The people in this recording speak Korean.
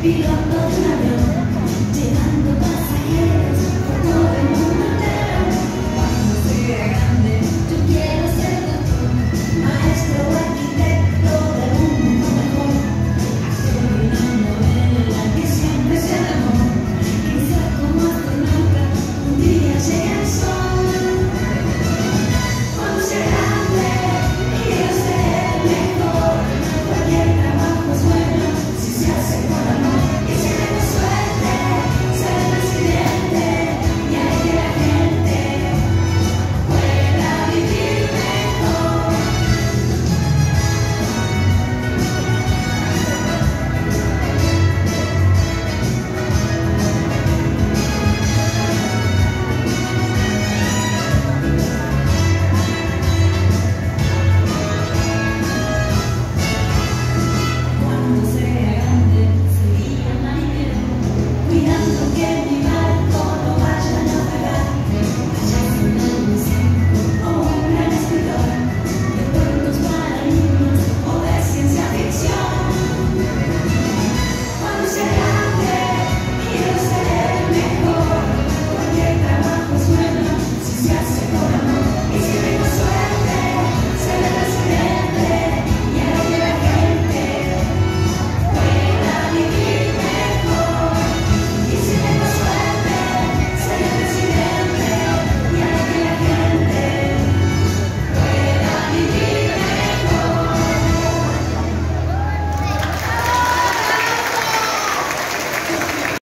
비가 뻗으면 제 안에